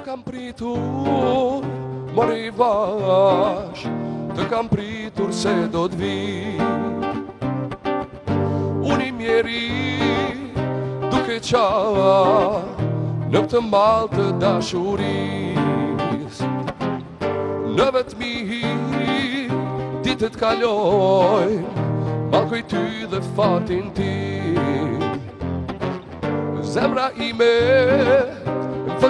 kam pritur Mori vash Të kam pritur se do të vi Unë i mjeri Duke qa Në këtë mal të dashuris Në vetë mi hi Ditë kaloj Malko ty dhe fatin ti Zemra i me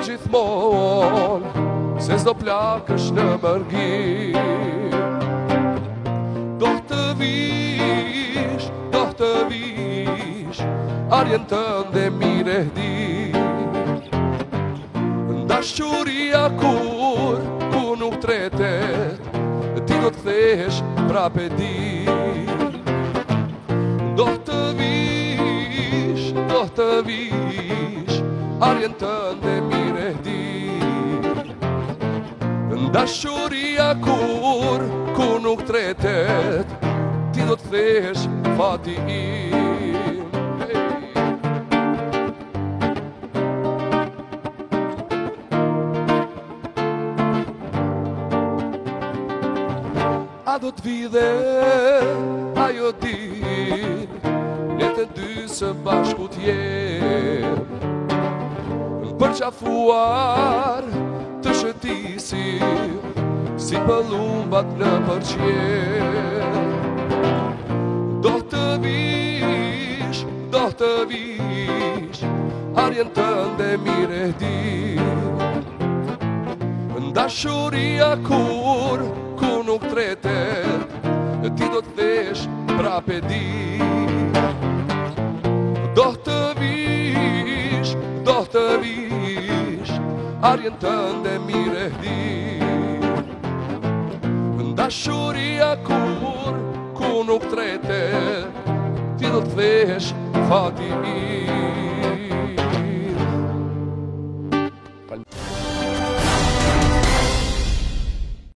bëj Se zdo plak është në mërgim Do të vish, do të vish Arjen të ndë mire hdi Nda shquria kur, ku nuk tretet Ti do të thesh pra pedi Do të vish, do të vish arjen të ndë mire di Ndashuria kur, ku nuk tretet Ti do të thesh fati i A do të vide, a jo di Letë dy së bashku t'jerë për qafuar të shëtisi si pëllumbat në përqen do të vish do të vish arjen të ndë e mire di nda shuria kur ku nuk trete ti do të vesh prape di do të arjen të ndë mire hdi Nda shuria kur, ku nuk trete Ti do të dhesh fati i